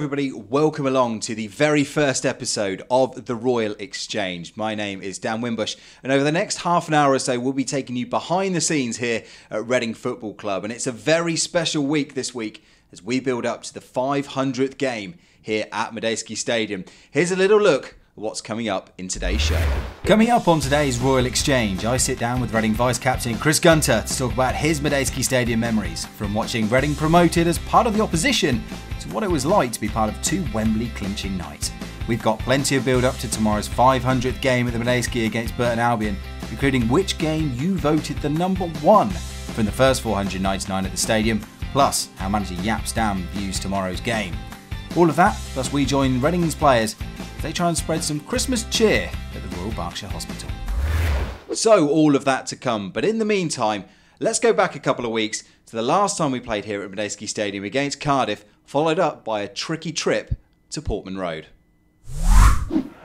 Everybody. Welcome along to the very first episode of The Royal Exchange. My name is Dan Wimbush, and over the next half an hour or so, we'll be taking you behind the scenes here at Reading Football Club. And it's a very special week this week as we build up to the 500th game here at Madejski Stadium. Here's a little look what's coming up in today's show. Coming up on today's Royal Exchange, I sit down with Reading Vice Captain Chris Gunter to talk about his Madejski Stadium memories, from watching Reading promoted as part of the opposition to what it was like to be part of two Wembley clinching nights. We've got plenty of build up to tomorrow's 500th game at the Madejski against Burton Albion, including which game you voted the number one from the first 499 at the stadium, plus how manager Jaap Stam views tomorrow's game. All of that, plus we join Reading's players they try and spread some Christmas cheer at the Royal Berkshire Hospital. So, all of that to come, but in the meantime, let's go back a couple of weeks to the last time we played here at Madejski Stadium against Cardiff, followed up by a tricky trip to Portman Road.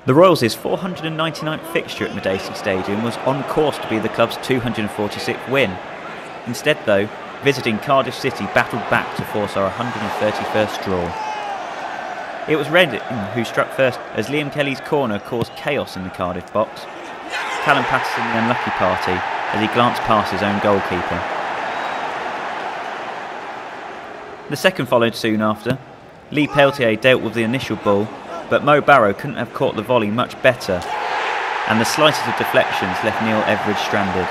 The Royals' 499th fixture at Madejski Stadium was on course to be the club's 246th win. Instead, though, visiting Cardiff City battled back to force our 131st draw. It was Reading who struck first as Liam Kelly's corner caused chaos in the Cardiff box. Callum Paterson the unlucky party as he glanced past his own goalkeeper. The second followed soon after. Lee Peltier dealt with the initial ball, but Mo Barrow couldn't have caught the volley much better, and the slightest of deflections left Neil Etheridge stranded.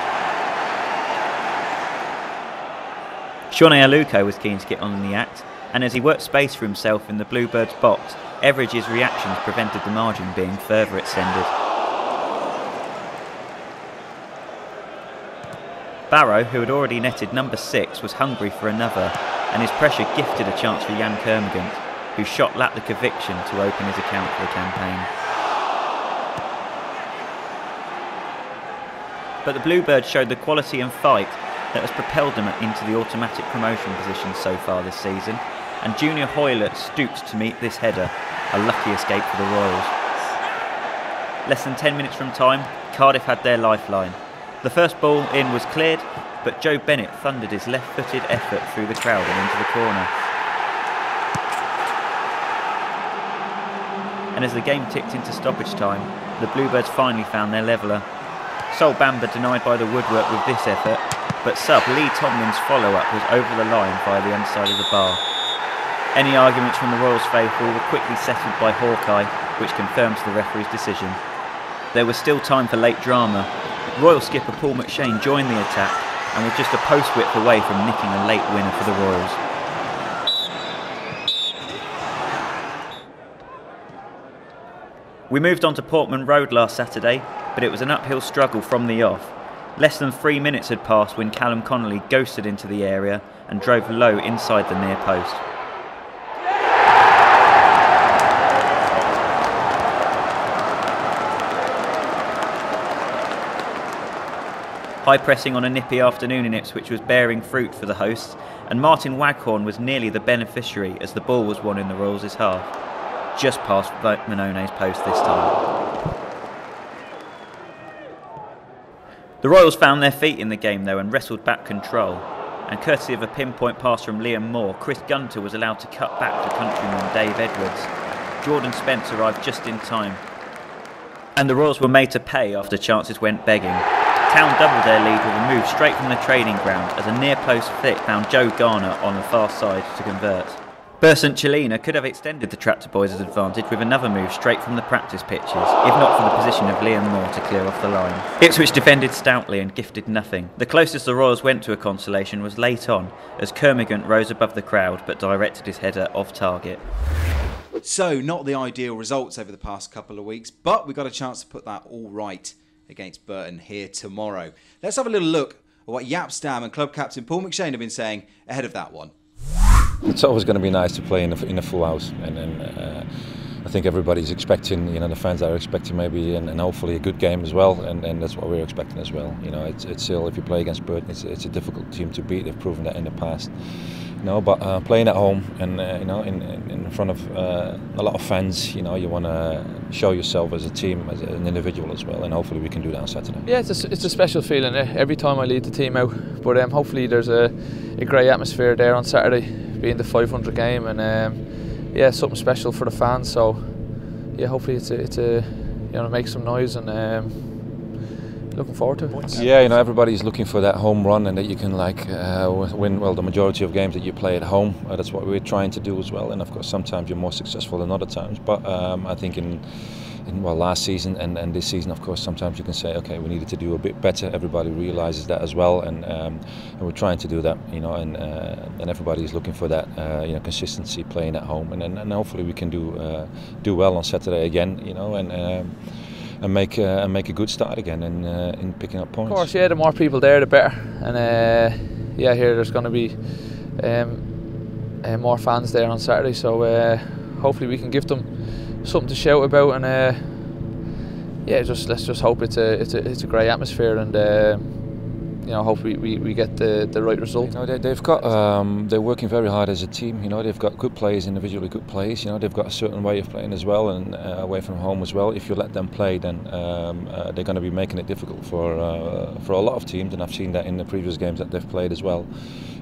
Sone Aluko was keen to get on in the act, and as he worked space for himself in the Bluebirds box, Etheridge's reactions prevented the margin being further extended. Barrow, who had already netted number six, was hungry for another, and his pressure gifted a chance for Yann Kermorgant, whose shot lacked the conviction to open his account for the campaign. But the Bluebirds showed the quality and fight that has propelled them into the automatic promotion position so far this season, and Junior Hoilett stooped to meet this header, a lucky escape for the Royals. Less than 10 minutes from time, Cardiff had their lifeline. The first ball in was cleared, but Joe Bennett thundered his left footed effort through the crowd and into the corner. And as the game ticked into stoppage time, the Bluebirds finally found their leveller. Sol Bamba denied by the woodwork with this effort, but sub Lee Tomlin's follow up was over the line via the underside of the bar. Any arguments from the Royals faithful were quickly settled by Hawkeye, which confirms the referee's decision. There was still time for late drama. Royal skipper Paul McShane joined the attack and was just a post width away from nicking a late winner for the Royals. We moved on to Portman Road last Saturday, but it was an uphill struggle from the off. Less than three minutes had passed when Callum Connolly ghosted into the area and drove low inside the near post. High pressing on a nippy afternoon in Ipswich which was bearing fruit for the hosts, and Martin Waghorn was nearly the beneficiary as the ball was won in the Royals' half. Just past Mannone's post this time. The Royals found their feet in the game though and wrestled back control. And courtesy of a pinpoint pass from Liam Moore, Chris Gunter was allowed to cut back to countryman Dave Edwards. Jordan Spence arrived just in time. And the Royals were made to pay after chances went begging. Town doubled their lead with a move straight from the training ground as a near post flick found Joe Garner on the far side to convert. Bersant Celina could have extended the Tractor Boys' advantage with another move straight from the practice pitches, if not for the position of Liam Moore to clear off the line. Ipswich defended stoutly and gifted nothing. The closest the Royals went to a consolation was late on, as Kermorgant rose above the crowd but directed his header off target. So, not the ideal results over the past couple of weeks, but we got a chance to put that all right against Burton here tomorrow. Let's have a little look at what Jaap Stam and club captain Paul McShane have been saying ahead of that one. It's always going to be nice to play in a, in a full house, and, and uh, I think everybody's expecting, you know, the fans are expecting maybe and, and, hopefully a good game as well, and, and that's what we're expecting as well. You know, it's, it's still if you play against Burton, it's, it's a difficult team to beat. They've proven that in the past. You know, but uh, playing at home and uh, you know in, in front of uh, a lot of fans, you know, you want to show yourself as a team, as an individual as well, and hopefully we can do that on Saturday. Yeah, it's a, it's a special feeling eh? every time I lead the team out, but um, hopefully there's a, a great atmosphere there on Saturday, being the 500 game, and um, yeah, something special for the fans. So yeah, hopefully it's a, it's a you know make some noise and. Um, looking forward to. Yeah, you know everybody's looking for that home run and that you can like uh, win well the majority of games that you play at home. Uh, that's what we're trying to do as well. And of course, sometimes you're more successful than other times. But um, I think in in well last season and, and this season of course sometimes you can say okay we needed to do a bit better everybody realizes that as well and um, and we're trying to do that you know and uh, and everybody is looking for that uh, you know consistency playing at home and and, and hopefully we can do uh, do well on Saturday again you know and um, and make uh, and make a good start again in uh, in picking up points. Of course, yeah. The more people there, the better. And uh, yeah, here there's going to be um, uh, more fans there on Saturday, so uh, hopefully we can give them something to shout about and uh, yeah, just let's just hope it's a it's a it's a great atmosphere and uh, you know hope we, we, we get the, the right result. You know, they, they've got um, they're working very hard as a team. You know they've got good players, individually good players. You know they've got a certain way of playing as well and uh, away from home as well. If you let them play, then um, uh, they're going to be making it difficult for uh, for a lot of teams, and I've seen that in the previous games that they've played as well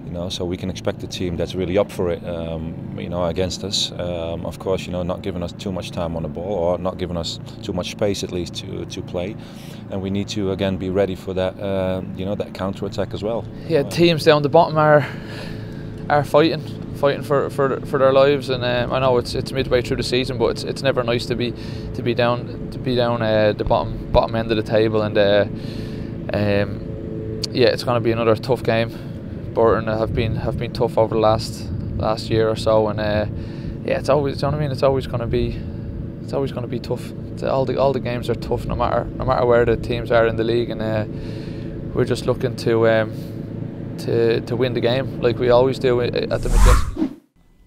you know, so we can expect a team that's really up for it, um, you know, against us. Um, of course, you know, not giving us too much time on the ball or not giving us too much space at least to to play, and we need to again be ready for that, uh, you know, that counter attack as well. Yeah, teams down the bottom are are fighting. Fighting for, for for their lives, and um, I know it's it's midway through the season, but it's it's never nice to be to be down to be down uh, the bottom bottom end of the table, and uh, um, yeah, it's going to be another tough game Burton have been have been tough over the last last year or so, and uh, yeah, it's always. You know what I mean? It's always going to be it's always going to be tough. All the all the games are tough, no matter no matter where the teams are in the league, and uh, we're just looking to um, to to win the game like we always do at the Madejski.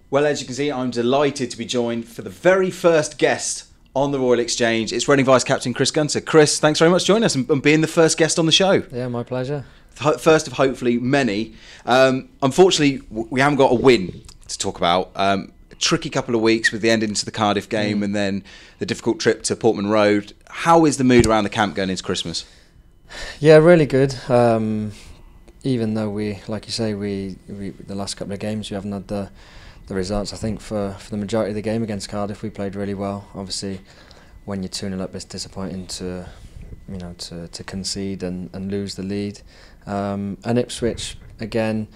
Well, as you can see, I'm delighted to be joined for the very first guest on the Royal Exchange. It's Reading Vice Captain Chris Gunter. Chris, thanks very much for joining us and being the first guest on the show. Yeah, my pleasure first of hopefully many. Um, unfortunately, we haven't got a win to talk about. Um, a tricky couple of weeks with the end into the Cardiff game mm. and then the difficult trip to Portman Road. How is the mood around the camp going into Christmas? Yeah, really good. Um, even though we, like you say, we, we the last couple of games we haven't had the the results. I think for, for the majority of the game against Cardiff, we played really well. Obviously, when you're 2 0 up, it's disappointing to you know to, to concede and, and lose the lead. Um, and Ipswich, again,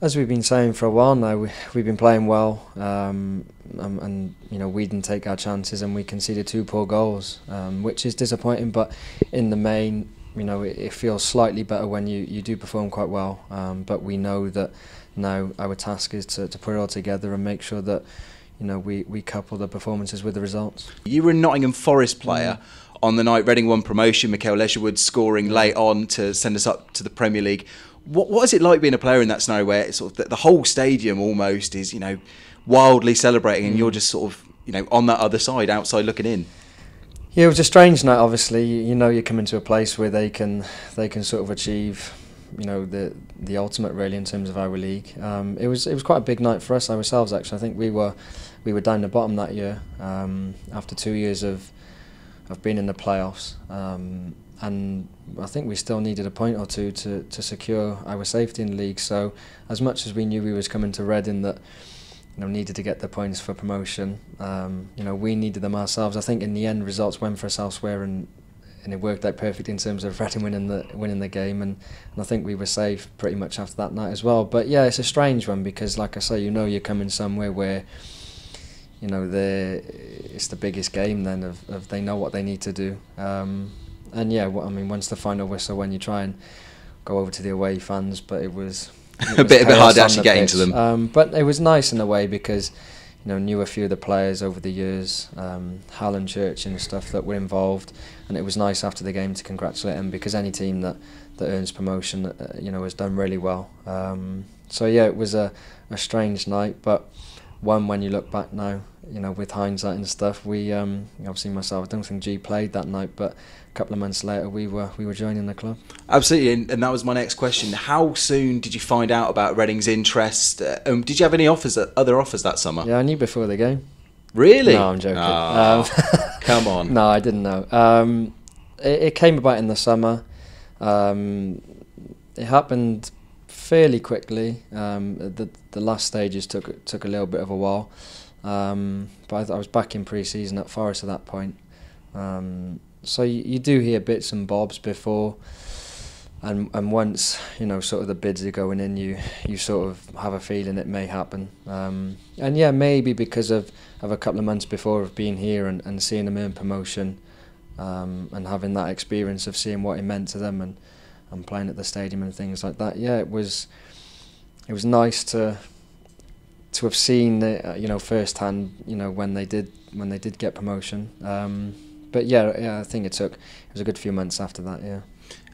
as we've been saying for a while now, we, we've been playing well, um, and, and, you know we didn't take our chances, and we conceded two poor goals, um, which is disappointing. But in the main, you know, it, it, feels slightly better when you, you do perform quite well. Um, but we know that now our task is to, to put it all together and make sure that you know we, we couple the performances with the results. You were a Nottingham Forest player. Mm on the night Reading won promotion, Mikele Leigertwood scoring late on to send us up to the Premier League. What what is it like being a player in that scenario where sort of the, the, whole stadium almost is you know wildly celebrating and you're just sort of you know on that other side outside looking in? Yeah, it was a strange night. Obviously, you, you know you're coming to a place where they can they can sort of achieve you know the the ultimate really in terms of our league. Um, it was it was quite a big night for us ourselves actually. I think we were we were down the bottom that year um, after two years of of being in the playoffs. Um, and I think we still needed a point or two to, to secure our safety in the league. So as much as we knew we was coming to Reading that you know needed to get the points for promotion, um, you know we needed them ourselves. I think in the end results went for us elsewhere and and it worked out perfect in terms of Reading winning the winning the game and, and I think we were safe pretty much after that night as well. But yeah, it's a strange one because like I say, you know you're coming somewhere where you know they it's the biggest game then of, of they know what they need to do. Um, and yeah well, I mean once the final whistle when you try and go over to the away fans but it was, it was a bit of a bit hard actually getting to them. Um, but it was nice in a way because you know knew a few of the players over the years um, Alan Church and stuff that were involved. And it was nice after the game to congratulate them because any team that that earns promotion uh, you know has done really well. Um, so yeah it was a, a strange night but one when you look back now, you know, with hindsight and stuff, we um, obviously myself, I don't think G played that night, but a couple of months later, we were we were joining the club. Absolutely, and, and that was my next question. How soon did you find out about Reading's interest? Uh, um, did you have any offers, other offers that summer? Yeah, I knew before the game. Really? No, I'm joking. Oh, um, come on. No, I didn't know. Um, it, it, came about in the summer. Um, it happened fairly quickly. Um, the the last stages took took a little bit of a while, Um, but I, I, was back in pre-season at Forest at that point. Um, so you, you do hear bits and bobs before, and and once you know sort of the bids are going in, you you sort of have a feeling it may happen. Um, and yeah, maybe because of, of a couple of months before of being here and, and seeing them earn promotion, um, and having that experience of seeing what it meant to them and and playing at the stadium and things like that. Yeah, it was it was nice to to have seen it, uh, you know firsthand, you know when they did when they did get promotion. Um, but yeah, yeah, I think it took it was a good few months after that. Yeah.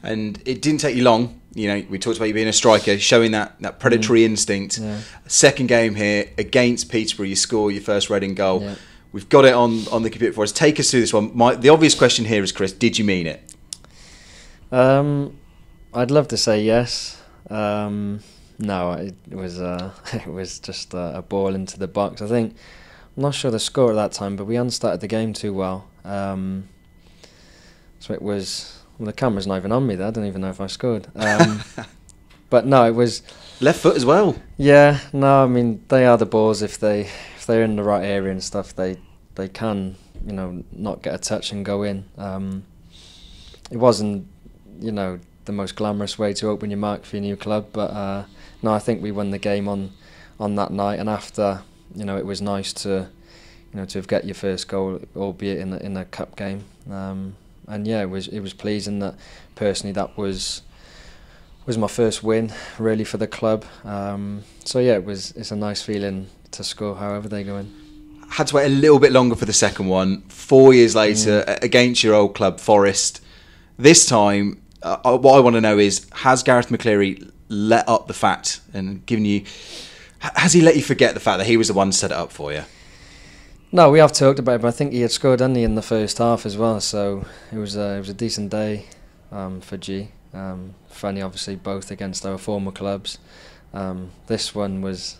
And it didn't take you long. You know, we talked about you being a striker, showing that, that predatory mm. instinct. Yeah. Second game here against Peterborough, you score your first Reading goal. Yeah. We've got it on, on the computer for us. Take us through this one. My, the obvious question here is, Chris, did you mean it? Um, I'd love to say yes. Um, no, it was uh, it was just a, a, ball into the box. I think I'm not sure the score at that time, but we hadn't started the game too well. Um, so it was well, the camera's not even on me. There, I don't even know if I scored. Um, but no, it was left foot as well. Yeah, no, I mean they are the balls if they if they're in the right area and stuff. They they can you know not get a touch and go in. Um, it wasn't you know the most glamorous way to open your mark for your new club, but uh, no, I think we won the game on on that night, and after you know it was nice to you know to have get your first goal, albeit in a, in a cup game. Um, and yeah, it was it was pleasing that personally that was was my first win really for the club. Um, so yeah, it was it's a nice feeling to score however they go in. Had to wait a little bit longer for the second one. Four years later, mm. against your old club, Forest. This time, uh, uh what I want to know is: Has Garath McCleary let up the fact and given you? Has he let you forget the fact that he was the one set it up for you? No, we have talked about it, but I think he had scored only in the first half as well, so it was a, it was a decent day um, for G. Um, funny, obviously, both against our former clubs. Um, this one was,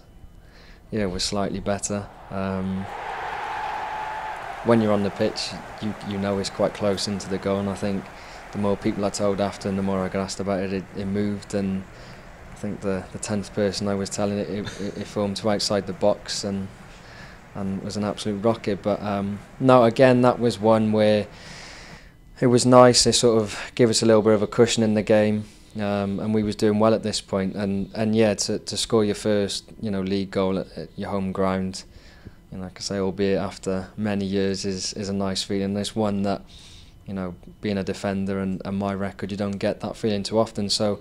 yeah, was slightly better. Um, when you're on the pitch, you you know it's quite close into the goal, and I think the more people I told after, and the more I got asked about it, it, it moved, and think the the tenth person I was telling it, it, it formed to outside the box, and and was an absolute rocket. But um, no, again, that was one where it was nice. They sort of gave us a little bit of a cushion in the game, um, and we was doing well at this point. And and yeah, to to score your first you know league goal at, at your home ground, and like I say, albeit after many years, is is a nice feeling. It's one that you know, being a defender and, and my record, you don't get that feeling too often. So,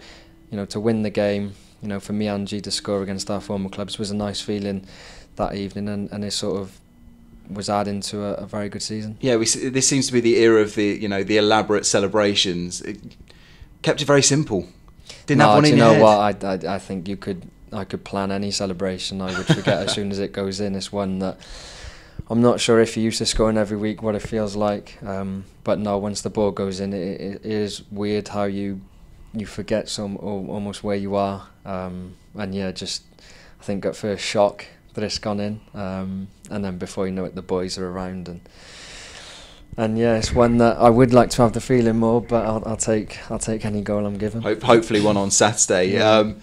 you know, to win the game, you know, for me, Angie to score against our former clubs was a nice feeling that evening, and, and it sort of was adding to a, a very good season. Yeah, we, this seems to be the era of the you know the elaborate celebrations. It kept it very simple. Didn't no, have one do in you know head. what? I, I, I think you could I could plan any celebration. I would forget as soon as it goes in. It's one that I'm not sure if you're used to scoring every week what it feels like. Um, but no, once the ball goes in, it, it is weird how you you forget some almost where you are. Um, and yeah, just I think at first shock that it's gone in, um, and then before you know it, the boys are around and. And yeah, it's one that I would like to have the feeling more, but I'll, I'll take I'll take any goal I'm given. Hope, hopefully, one on Saturday. Yeah. Um,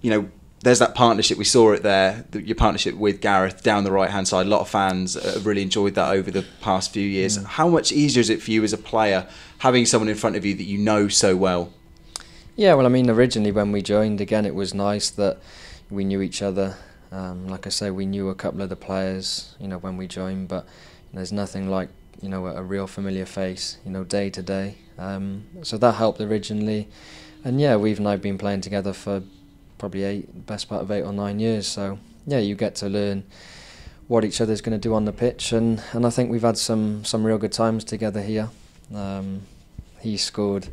you know, there's that partnership we saw it there. your partnership with Garath down the right hand side. A lot of fans have really enjoyed that over the past few years. Yeah. How much easier is it for you as a player having someone in front of you that you know so well? Yeah, well, I mean, originally when we joined, again, it was nice that we knew each other. Um, like I say, we knew a couple of the players, you know, when we joined, but there's nothing like you know a, a real familiar face, you know, day to day. Um, so that helped originally, and yeah, we've now been playing together for probably eight, best part of eight or nine years. So yeah, you get to learn what each other's going to do on the pitch, and, and I think we've had some some real good times together here. Um, he scored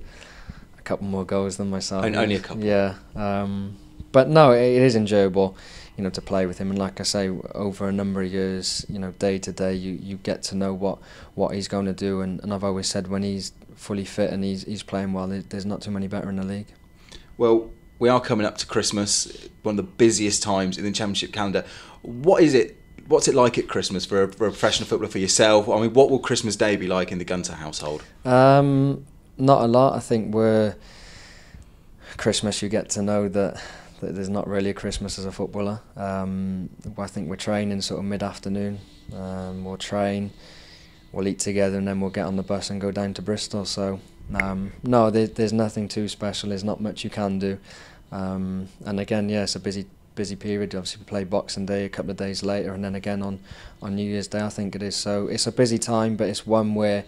couple more goals than myself. Only a couple. Yeah, um, but no, it, it is enjoyable you know to play with him. And like I say over a number of years you know day to day you you get to know what what he's going to do. And, and I've always said when he's fully fit and he's he's playing well there's not too many better in the league. Well we are coming up to Christmas one of the busiest times in the championship calendar. What is it what's it like at Christmas for a, for a professional footballer for yourself? I mean what will Christmas Day be like in the Gunter household? Um not a lot I think we're Christmas you get to know that there's not really a Christmas as a footballer. Um, I think we're training sort of mid-afternoon. Um, we'll train, we'll eat together, and then we'll get on the bus and go down to Bristol. So um, no, there, there's nothing too special. There's not much you can do. Um, and again, yeah, it's a busy busy period. Obviously, we play Boxing Day a couple of days later, and then again on on New Year's Day. I think it is. So it's a busy time, but it's one where,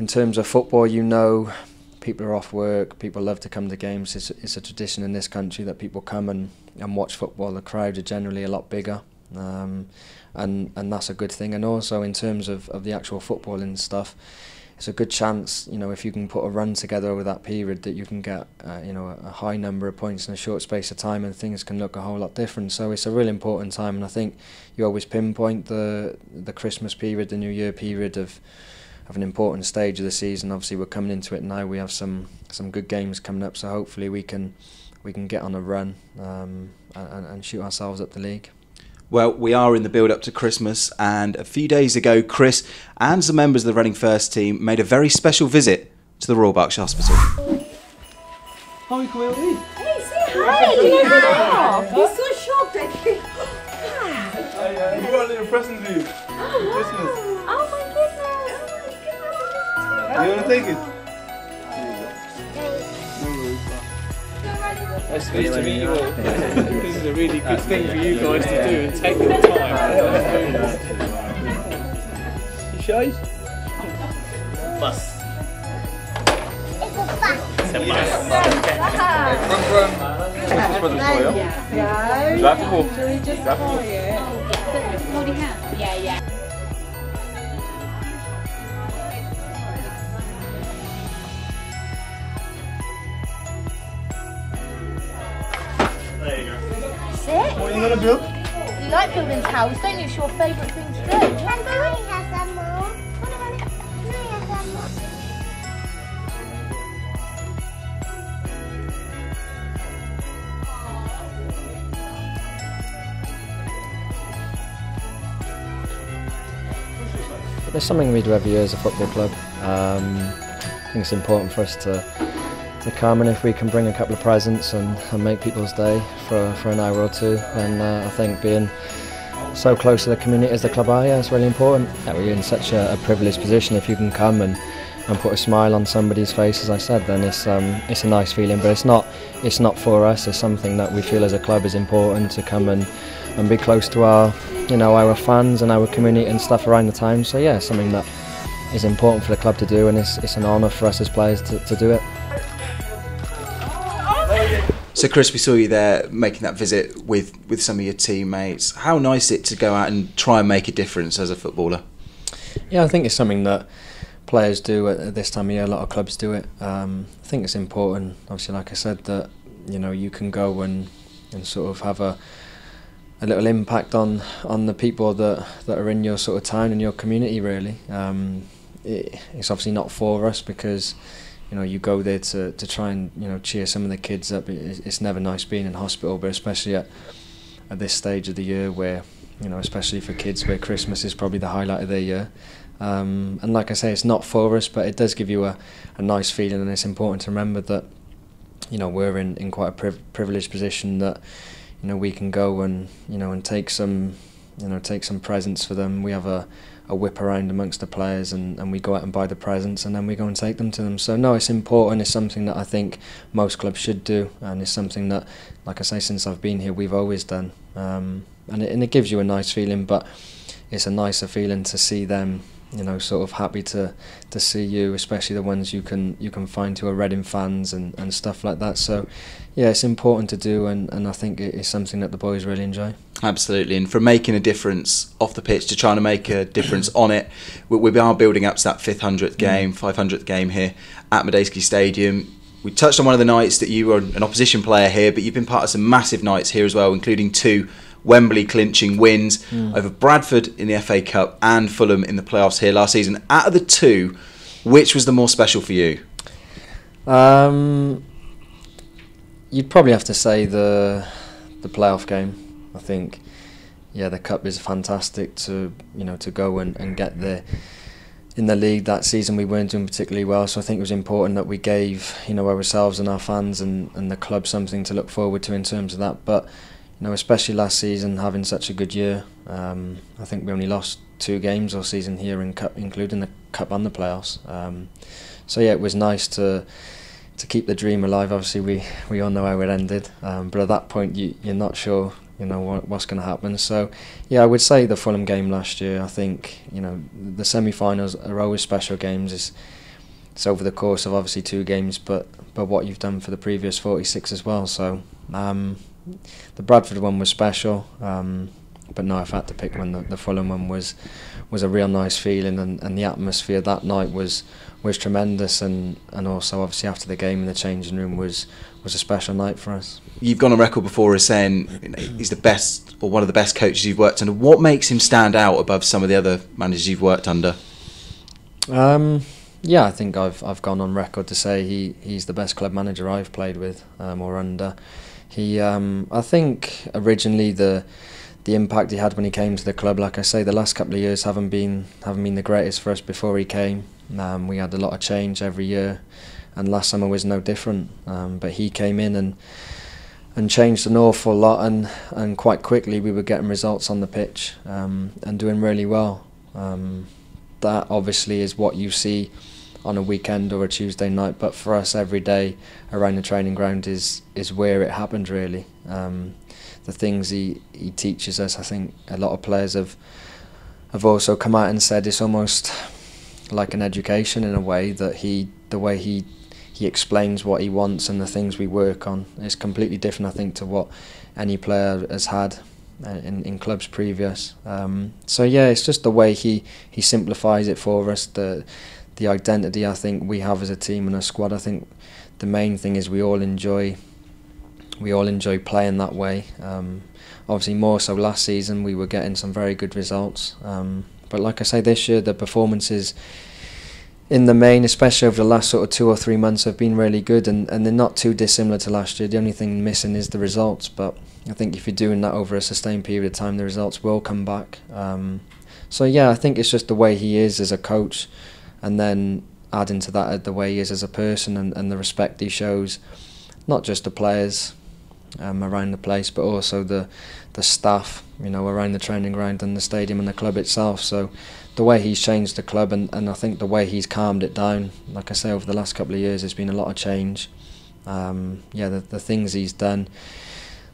in terms of football, you know, people are off work. People love to come to games. It's, it's a tradition in this country that people come and, and watch football. The crowds are generally a lot bigger. Um, and and that's a good thing. And also in terms of, of the actual footballing stuff, it's a good chance, you know, if you can put a run together over that period, that you can get, uh, you know, a, high number of points in a short space of time, and things can look a whole lot different. So it's a really important time, and I think you always pinpoint the the Christmas period, the New Year period of of an important stage of the season. Obviously, we're coming into it now. We have some some good games coming up, so hopefully we can we can get on a run um, and, and shoot ourselves up the league. Well, we are in the build up to Christmas, and a few days ago, Chris and some members of the Reading First team made a very special visit to the Royal Berkshire Hospital. Hi, Quilty. Hey, say hi. Wow. He's so shocked, I think. Hey, uh, you got a little present for you. Christmas. Oh my goodness. Oh my You want to take it? Nice to meet you all. this is a really good thing for you guys to do and take the time. You shy? Bus. It's a bus. Going to build? You like building towers, don't you? It's your favourite thing to do. Do you want to do there's something we do every year as a football club. Um, I think it's important for us to to come and if we can bring a couple of presents and, and make people's day for, for an hour or two, then uh, I think being so close to the community as the club are, yeah, it's really important. Yeah, we're in such a, a privileged position. If you can come and, and put a smile on somebody's face, as I said, then it's um, it's a nice feeling. But it's not it's not for us. It's something that we feel as a club is important to come and, and be close to our you know our fans and our community and stuff around the time. So yeah, something that is important for the club to do, and it's, it's an honour for us as players to, to do it. So, Chris, we saw you there making that visit with, with some of your teammates. How nice it to go out and try and make a difference as a footballer. Yeah, I think it's something that players do at, this time of year. A lot of clubs do it. Um, I think it's important, obviously, like I said, that you know you can go and, and sort of have a a little impact on on the people that that are in your sort of town and your community. Really, um, it, it's obviously not for us because you know you go there to to try and you know cheer some of the kids up. It's, it's never nice being in hospital, but especially at at this stage of the year where you know especially for kids where Christmas is probably the highlight of their year. Um, and like I say, it's not for us, but it does give you a, a nice feeling, and it's important to remember that you know we're in, in quite a priv privileged position that you know we can go and you know and take some you know take some presents for them. We have a a whip around amongst the players and, and we go out and buy the presents and then we go and take them to them. So no, it's important. It's something that I think most clubs should do and it's something that, like I say, since I've been here, we've always done. Um, and, it, and it gives you a nice feeling, but it's a nicer feeling to see them you know, sort of happy to, to see you, especially the ones you can you can find who are Reading fans and, and stuff like that. So yeah, it's important to do and, and I think it is something that the boys really enjoy. Absolutely, and from making a difference off the pitch to trying to make a difference on it, we, we are building up to that fifth hundredth mm-hmm. game, five hundredth game here at Madejski Stadium. We touched on one of the nights that you were an opposition player here, but you've been part of some massive nights here as well, including two Wembley clinching wins over Bradford in the FA Cup and Fulham in the playoffs here last season. Out of the two, which was the more special for you? Um, you'd probably have to say the the playoff game. I think, yeah, the cup is fantastic to you know to go and, and get there in the league that season we weren't doing particularly well so I think it was important that we gave you know ourselves and our fans and, and the club something to look forward to in terms of that but know especially last season having such a good year um, I think we only lost two games all season here in cup including the cup and the playoffs um, so yeah it was nice to to keep the dream alive obviously we we all know how it ended um, but at that point you, you're not sure you know what, what's going to happen. So, yeah, I would say the Fulham game last year. I think you know the semi-finals are always special games. It's, it's over the course of obviously two games, but but what you've done for the previous 46 as well. So, um, the Bradford one was special. Um, but no, if I had to pick one, the, the Fulham one was was a real nice feeling, and, and the atmosphere that night was was tremendous, and, and also obviously after the game in the changing room was was a special night for us. You've gone on record before as saying he's the best or one of the best coaches you've worked under. What makes him stand out above some of the other managers you've worked under? Um, yeah, I think I've I've gone on record to say he, he's the best club manager I've played with um, or under. He, um, I think originally the the impact he had when he came to the club, like I say, the last couple of years haven't been haven't been the greatest for us before he came. Um, we had a lot of change every year, and last summer was no different. Um, but he came in and and changed an awful lot, and and quite quickly we were getting results on the pitch um, and doing really well. Um, that obviously is what you see on a weekend or a Tuesday night, but for us every day around the training ground is is where it happened really. Um, the things he, he teaches us. I think a lot of players have have also come out and said it's almost like an education in a way that he the way he he explains what he wants and the things we work on is completely different I think to what any player has had in, in clubs previous um, so yeah it's just the way he he simplifies it for us the the identity I think we have as a team and a squad I think the main thing is we all enjoy we all enjoy playing that way. Um, obviously, more so last season, we were getting some very good results. Um, but like I say, this year the performances in the main, especially over the last sort of two or three months, have been really good, and, and they're not too dissimilar to last year. The only thing missing is the results. But I think if you're doing that over a sustained period of time, the results will come back. Um, so yeah, I think it's just the way he is as a coach, and then adding to that uh, the way he is as a person and, and the respect he shows, not just the players, um, around the place, but also the the staff, you know, around the training ground and the stadium and the club itself. So the way he's changed the club and, and I think the way he's calmed it down, like I say, over the last couple of years, there's been a lot of change. Um, yeah, the, the things he's done.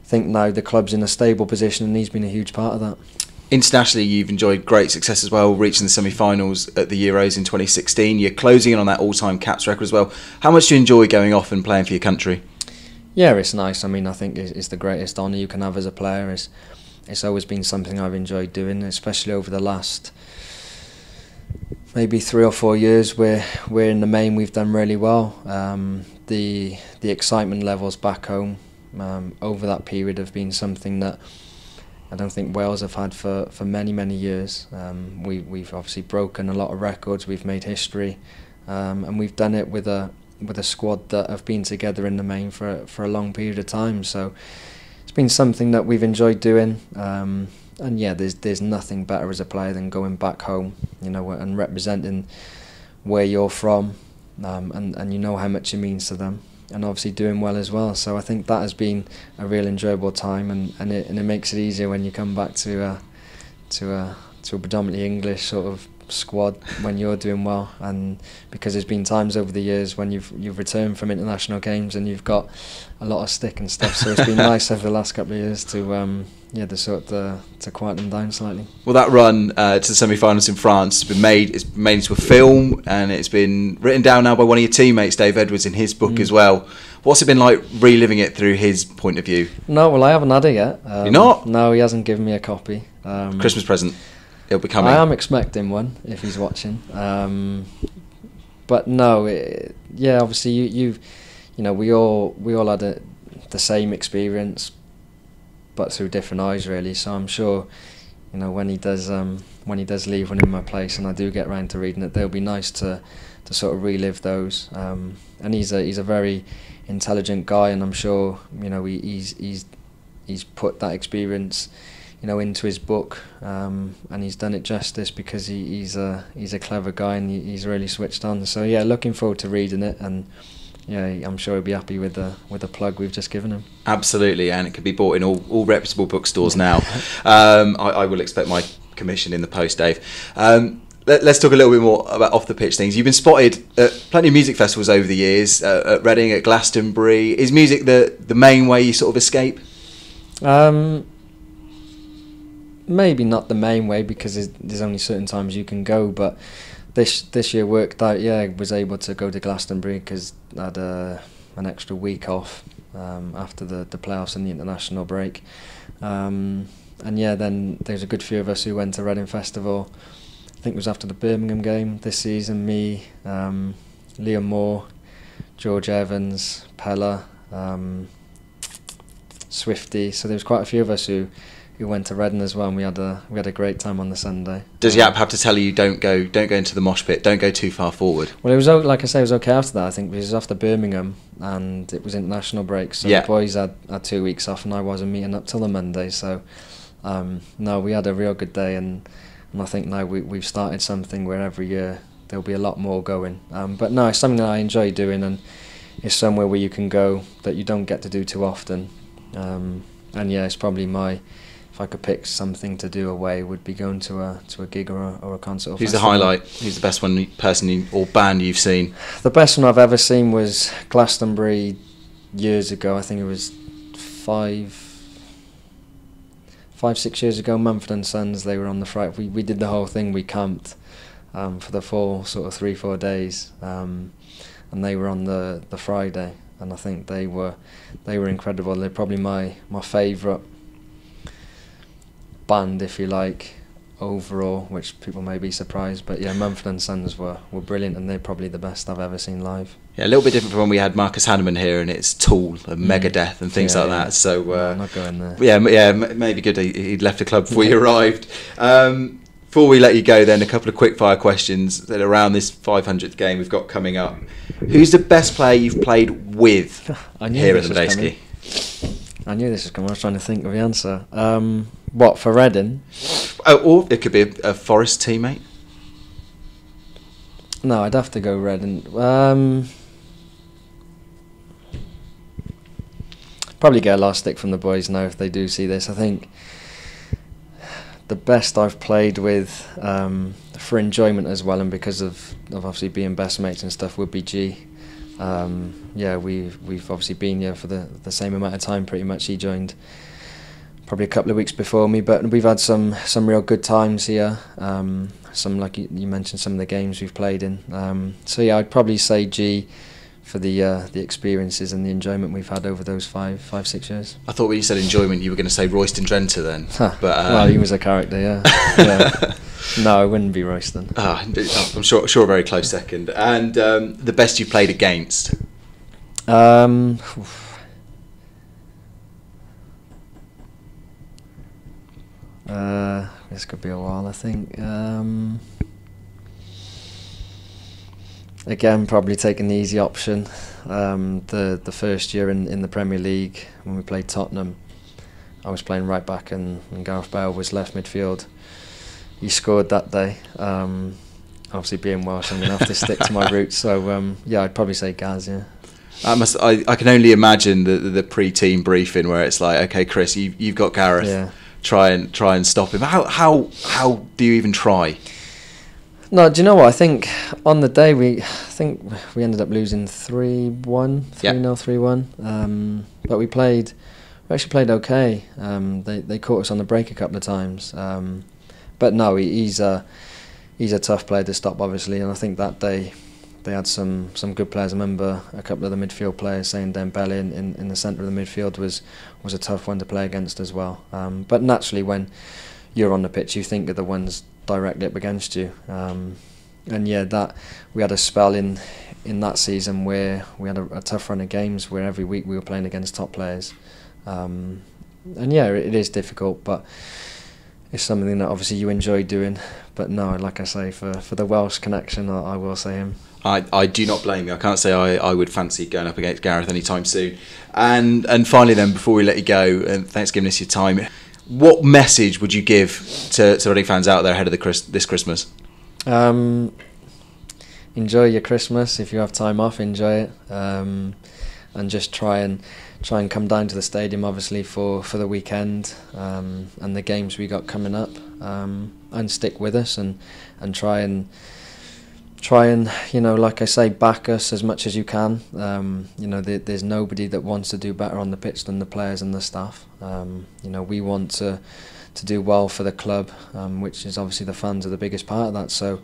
I think now the club's in a stable position and he's been a huge part of that. Internationally, you've enjoyed great success as well, reaching the semi-finals at the Euros in 2016. You're closing in on that all-time caps record as well. How much do you enjoy going off and playing for your country? Yeah, it's nice. I mean, I think it's, the greatest honour you can have as a player. It's, it's always been something I've enjoyed doing, especially over the last maybe three or four years where we're in the main we've done really well. Um, the the excitement levels back home um, over that period have been something that I don't think Wales have had for, for many, many years. Um, we, we've obviously broken a lot of records, we've made history, um, and we've done it with a with a squad that have been together in the main for, for a long period of time. So it's been something that we've enjoyed doing. Um, and yeah, there's there's nothing better as a player than going back home, you know, and representing where you're from, um, and and you know how much it means to them and obviously doing well as well. So I think that has been a real enjoyable time, and, and it and it makes it easier when you come back to uh, to a to a predominantly English sort of squad when you're doing well and because there's been times over the years when you've you've returned from international games and you've got a lot of stick and stuff so it's been nice over the last couple of years to um yeah to sort of to quiet them down slightly well that run uh, to the semi-finals in France has been made it's been made into a film and it's been written down now by one of your teammates Dave Edwards in his book mm. as well What's it been like reliving it through his point of view? No, well, I haven't had it yet. Um, You're not? No, he hasn't given me a copy. Um, Christmas present it'll be coming. I am expecting one if he's watching. Um, but no, it, yeah, obviously you you you know we all we all had a, the same experience, but through different eyes really. So I'm sure, you know, when he does um, when he does leave one in my place, and I do get round to reading it, they'll be nice to to sort of relive those. Um, and he's a he's a very intelligent guy, and I'm sure you know he, he's he's he's put that experience you know, into his book, um, and he's done it justice because he, he's a he's a clever guy and he, he's really switched on. So yeah, looking forward to reading it, and yeah, I'm sure he'll be happy with the with the plug we've just given him. Absolutely, and it can be bought in all, all reputable bookstores now. um, I, I will expect my commission in the post, Dave. Um, let, us talk a little bit more about off the pitch things. You've been spotted at plenty of music festivals over the years, uh, at Reading, at Glastonbury. Is music the the main way you sort of escape? Um, maybe not the main way because there's, there's only certain times you can go, but this this year worked out. Yeah, I was able to go to Glastonbury because I had a, an extra week off um, after the the playoffs and the international break. Um, and yeah, then there's a good few of us who went to Reading Festival I think it was after the Birmingham game this season. Me, um, Liam Moore, George Evans, Pella, um, Swifty. So there was quite a few of us who, who went to Reading as well, and we had a we had a great time on the Sunday. Does Jaap have to tell you don't go don't go into the mosh pit, don't go too far forward? Well, it was like I say, it was okay after that. I think it was after Birmingham, and it was international break, so yeah. the boys had, had two weeks off, and I wasn't meeting up till the Monday. So um, no, we had a real good day, and and I think now we, we've started something where every year there'll be a lot more going. Um, but no, it's something that I enjoy doing, and it's somewhere where you can go that you don't get to do too often. Um, and yeah, it's probably my if I could pick something to do away, would be going to a to a gig or a, or a concert. Who's the highlight? Who's the best one person you, or band you've seen? The best one I've ever seen was Glastonbury years ago. I think it was five five six years ago, Mumford and Sons. They were on the Friday. We we did the whole thing. We camped um, for the full sort of three four days, um, and they were on the the Friday. And I think they were they were incredible. They're probably my my favourite band, if you like overall, which people may be surprised. But yeah, Mumford and Sons were, were brilliant, and they're probably the best I've ever seen live. Yeah, a little bit different from when we had Marcus Hahnemann here, and it's Tool and mm. Megadeth and things yeah, like yeah. that. So uh, no, not going there. Yeah, yeah, maybe good. He'd left the club before you arrived. Um, before we let you go, then a couple of quick fire questions that around this 500th game we've got coming up. Who's the best player you've played with here at the Madejski? I knew this was coming. I was trying to think of the answer. Um, what for Reading? Oh, or it could be a, a, Forest teammate. No, I'd have to go Reading. Um, probably get a last stick from the boys now if they do see this. I think the best I've played with um, for enjoyment as well, and because of, of obviously being best mates and stuff, would be G. um, yeah, we've we've obviously been here for the the same amount of time. Pretty much, he joined probably a couple of weeks before me, but we've had some some real good times here. Um, some like you, you mentioned, some of the games we've played in. Um, so yeah, I'd probably say G. for the uh, the experiences and the enjoyment we've had over those five five six years. I thought when you said enjoyment, you were going to say Royston Drenthe then. but um... well, he was a character, yeah. yeah. No, it wouldn't be Royston. Oh, I'm sure, sure, a very close second. And um, the best you played against? Um, uh, this could be a while, I think. Um, again, probably taking the easy option. Um, the the first year in, in the Premier League when we played Tottenham, I was playing right back and, and Gareth Bale was left midfield he scored that day. Um, obviously, being Welsh, I'm going to have to stick to my roots. So, um, yeah, I'd probably say Gaz, yeah. I must. I, I can only imagine the, the, pre-team briefing where it's like, okay, Chris, you you've got Gareth. Yeah. Try and try and stop him. How how how do you even try? No, do you know what? I think on the day we, I think we ended up losing three one, three yep. 0 three one. Um, but we played, we actually played okay. Um, they they caught us on the break a couple of times. Um, but no, he, he's a he's a tough player to stop, obviously, and I think that day they had some some good players. I remember a couple of the midfield players saying Dembele in, in, in the centre of the midfield was was a tough one to play against as well. Um, but naturally, when you're on the pitch, you think of the ones directly up against you. Um, and yeah, that we had a spell in in that season where we had a, a, tough run of games where every week we were playing against top players. Um, and yeah, it, it is difficult, but it's something that obviously you enjoy doing. But no, like I say, for, for the Welsh connection, I, I will say him. I, I do not blame you. I can't say I, I would fancy going up against Gareth anytime soon. And and finally, then, before we let you go, and thanks for giving us your time, what message would you give to, to Reading fans out there ahead of the Chris, this Christmas? Um, enjoy your Christmas if you have time off. Enjoy it, um, and just try and try and come down to the stadium, obviously for for the weekend um, and the games we got coming up, um, and stick with us and and try and try and you know like I say back us as much as you can. Um, you know there, there's nobody that wants to do better on the pitch than the players and the staff. Um, you know we want to to do well for the club um, which is obviously the fans are the biggest part of that. So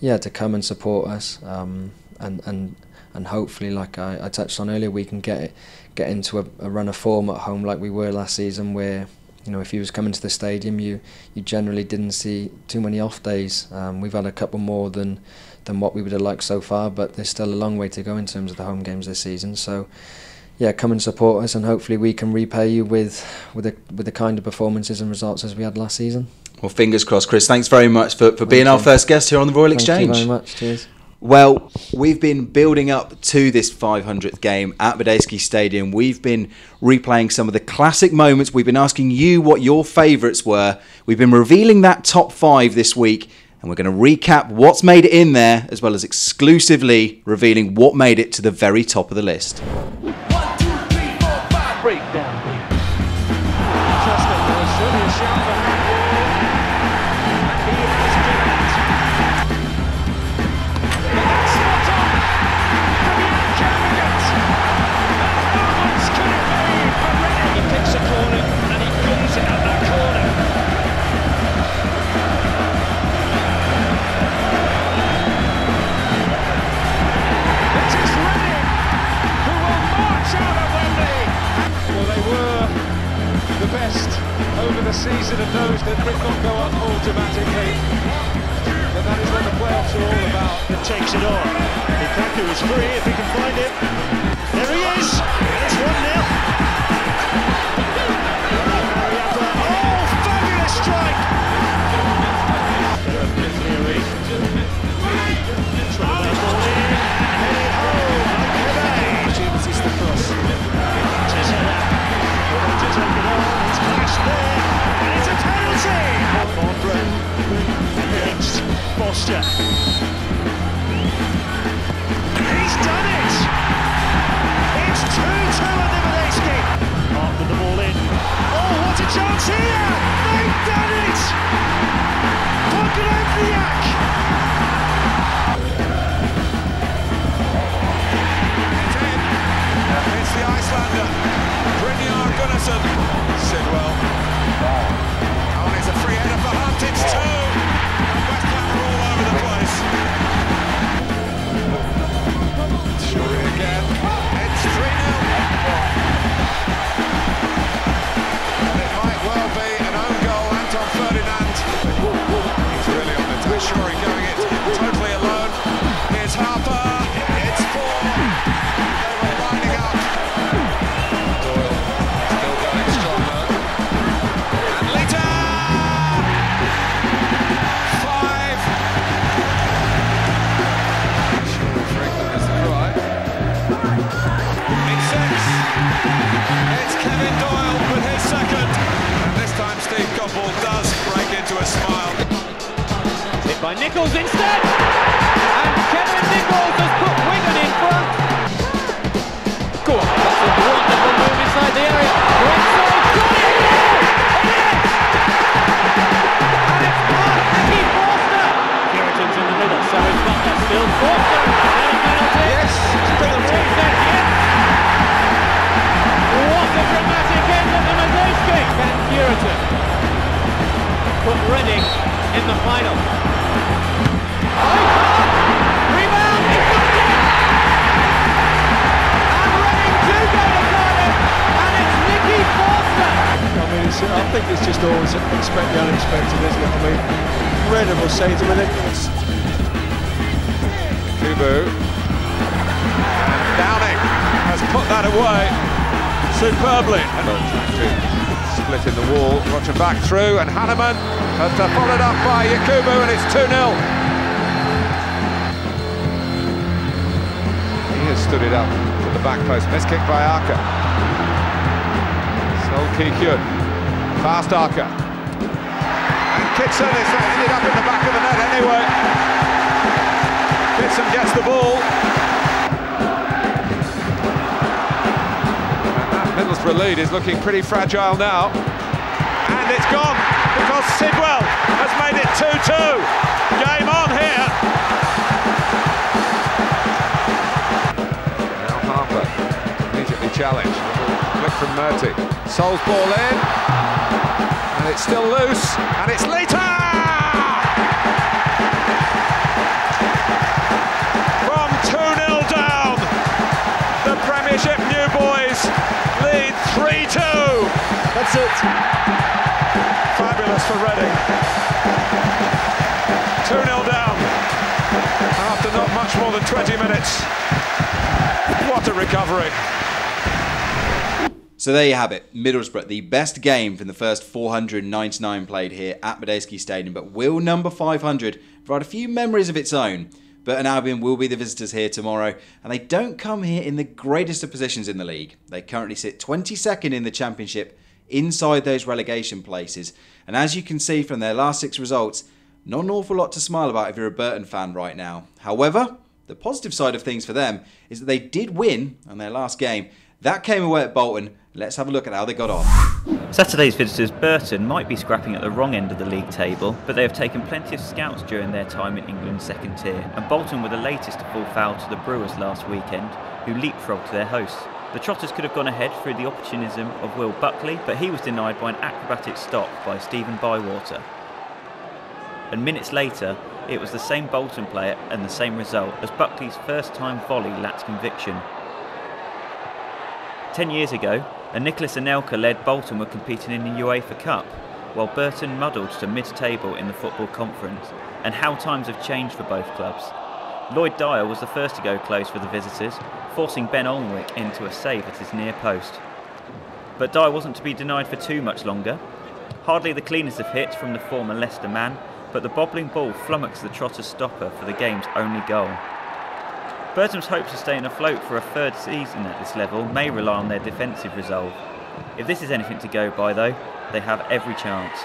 yeah to come and support us um, and and and hopefully like I, I touched on earlier we can get get into a, a run of form at home like we were last season where you know, if you was coming to the stadium, you you generally didn't see too many off days. Um, we've had a couple more than than what we would have liked so far, but there's still a long way to go in terms of the home games this season. So, yeah, come and support us, and hopefully we can repay you with with the with the kind of performances and results as we had last season. Well, fingers crossed, Chris. Thanks very much for, for being you. our first guest here on the Royal Thank Exchange. you very much. Cheers. Well, we've been building up to this 500th game at Madejski Stadium. We've been replaying some of the classic moments. We've been asking you what your favourites were. We've been revealing that top five this week, and we're going to recap what's made it in there, as well as exclusively revealing what made it to the very top of the list. I mean, it's, Kubu. And Downing has put that away superbly. Split in the wall, Rochemback back through, and Hahnemann has followed up by Yakubu, and it's 2 0. He has stood it up to the back post. Miss kick by Arca. Seol Ki-hyeon. Fast Arker. Kitson is ended up in the back of the net anyway. Kitson gets the ball. And that Middlesbrough lead is looking pretty fragile now. And it's gone because Sidwell has made it 2-2. Game on here. Now Harper immediately challenged. Flick from Murty. Soles ball in. And it's still loose. And it's Lita! From 2-0 down. The Premiership new boys lead 3-2. That's it. Fabulous for Reading. 2-0 down. After not much more than 20 minutes. What a recovery. So there you have it, Middlesbrough, the best game from the first 499 played here at Madejski Stadium. But will number 500 provide a few memories of its own? Burton Albion will be the visitors here tomorrow, and they don't come here in the greatest of positions in the league. They currently sit 22nd in the Championship, inside those relegation places. And as you can see from their last six results, not an awful lot to smile about if you're a Burton fan right now. However, the positive side of things for them is that they did win on their last game. That came away at Bolton. Let's have a look at how they got on. Saturday's visitors Burton might be scrapping at the wrong end of the league table, but they have taken plenty of scouts during their time in England's second tier, and Bolton were the latest to fall foul to the Brewers last weekend, who leapfrogged their hosts. The Trotters could have gone ahead through the opportunism of Will Buckley, but he was denied by an acrobatic stop by Stephen Bywater. And minutes later, it was the same Bolton player and the same result as Buckley's first time volley lacked conviction. Ten years ago, and Nicolas Anelka led Bolton were competing in the UEFA Cup, while Burton muddled to mid-table in the Football Conference, and how times have changed for both clubs. Lloyd Dyer was the first to go close for the visitors, forcing Ben Alnwick into a save at his near post. But Dyer wasn't to be denied for too much longer. Hardly the cleanest of hits from the former Leicester man, but the bobbling ball flummoxed the Trotters stopper for the game's only goal. Burton's hopes of staying afloat for a third season at this level may rely on their defensive resolve. If this is anything to go by, though, they have every chance.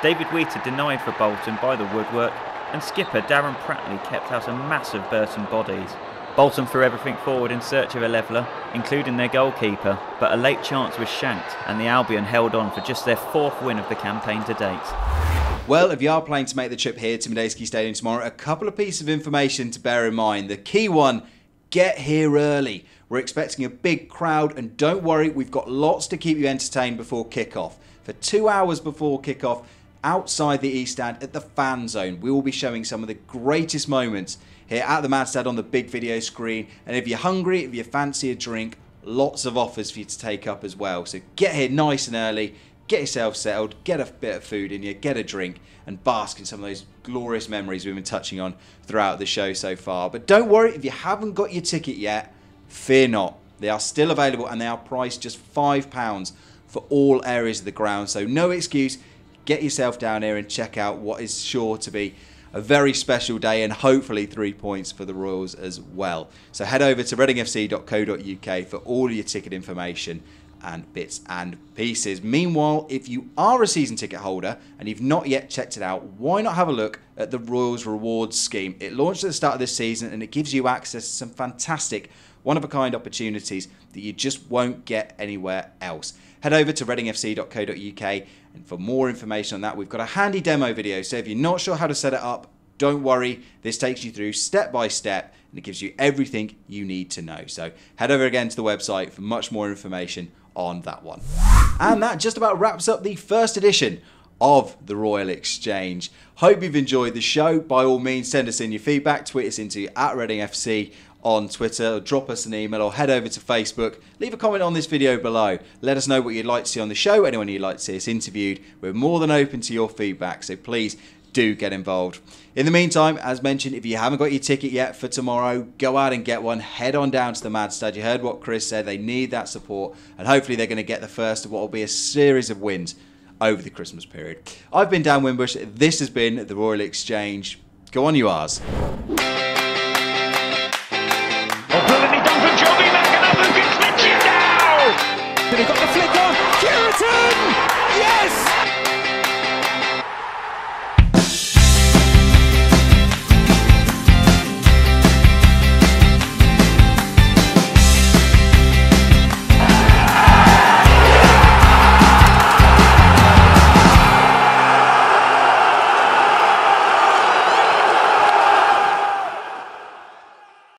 David Wheater denied for Bolton by the woodwork, and skipper Darren Pratley kept out a mass of Burton bodies. Bolton threw everything forward in search of a leveller, including their goalkeeper, but a late chance was shanked, and the Albion held on for just their fourth win of the campaign to date. Well, if you are planning to make the trip here to Madejski Stadium tomorrow, a couple of pieces of information to bear in mind. The key one get here early. We're expecting a big crowd, and don't worry, we've got lots to keep you entertained before kickoff. For two hours before kickoff, outside the East Stand at the fan zone, we will be showing some of the greatest moments here at the Madstad on the big video screen. And if you're hungry, if you fancy a drink, lots of offers for you to take up as well. So get here nice and early get yourself settled, get a bit of food in you, get a drink, and bask in some of those glorious memories we've been touching on throughout the show so far. But don't worry, if you haven't got your ticket yet, fear not. They are still available and they are priced just £5 for all areas of the ground. So no excuse, get yourself down here and check out what is sure to be a very special day and hopefully three points for the Royals as well. So head over to readingfc.co.uk for all your ticket information and bits and pieces. Meanwhile, if you are a season ticket holder and you've not yet checked it out, why not have a look at the Royals Rewards Scheme? It launched at the start of this season and it gives you access to some fantastic one of a kind opportunities that you just won't get anywhere else. Head over to readingfc.co.uk and for more information on that, we've got a handy demo video. So if you're not sure how to set it up, don't worry, this takes you through step by step and it gives you everything you need to know. So head over again to the website for much more information on that one. And that just about wraps up the first edition of the Royal Exchange. Hope you've enjoyed the show. By all means, send us in your feedback, tweet us into at Reading FC on Twitter, drop us an email, or head over to Facebook. Leave a comment on this video below. Let us know what you'd like to see on the show, anyone you'd like to see us interviewed. We're more than open to your feedback, so please do get involved. In the meantime, as mentioned, if you haven't got your ticket yet for tomorrow, go out and get one. Head on down to the Madstad. You heard what Chris said. They need that support, and hopefully they're going to get the first of what will be a series of wins over the Christmas period. I've been Dan Wimbush. This has been the Royal Exchange. Go on, you R's.